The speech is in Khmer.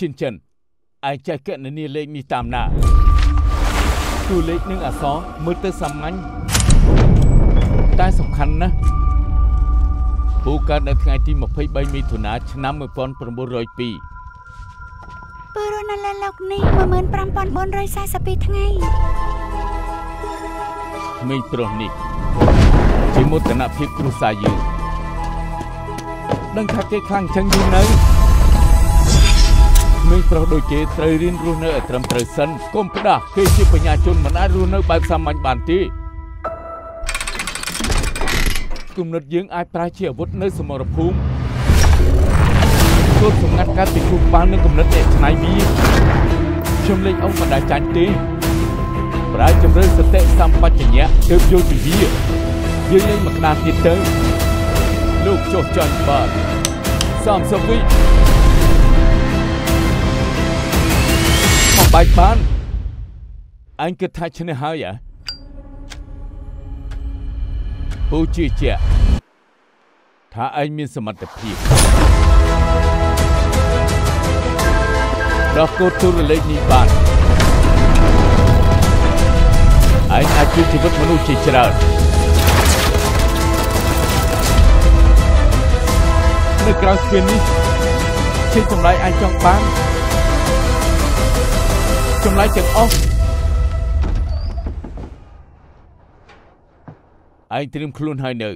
ឈិនចិនឯងចេះកណនីលេខនេះតាមណាតួលេខនិងអក្សរមើលទៅសាមញ្ញតែសំខាន់ណាស់ពូកើតនៅថ្ងៃទី23មិថុនាឆ្នាំ1902ពើរស់នៅលើលោកនេះ15442ថ្ងៃក្មេងប្រុសនេះជាមោទនភាពគ្រួសារយើងដឹងថាគេខ្លាំងចឹងយូរនៅ ក្មេងប្រុសដូចគេត្រូវរៀនរស់នៅឲ្យត្រឹមត្រូវសិនកុំផ្ដាស់គេជាបញ្ញាជនមិនអាចរស់នៅបែបសាមញ្ញបានទេគំនិតយើងអាចប្រើជាអាវុធនៅសមរភូមិចូលសម្ងាត់ការពីគូបាលនឹងគំនិតអ្នកឆ្នៃវាខ្ញុំលេងអង្គមិនដែលចាញ់ទេប្រើជំរឿនសតិសម្បជញ្ញៈទើបយល់ពីវាយើងលេងមកក្តារទៀតទៅលោកចុះចាញ់បាទ30វិ មកបាយបានអញគិតថាឈ្នះហើយអ្ហ៎ពូជឿជាក់ថាឯងមានសមត្ថភាពដោះកូដទូរលេខនេះបានឯងអាចជួយជីវិតមនុស្សជាច្រើននៅក្រៅស្ពាននេះជាចម្លើយអាចចង់បាន ចម្លើយទាំងអស់ឯងត្រៀមខ្លួនហើយនៅ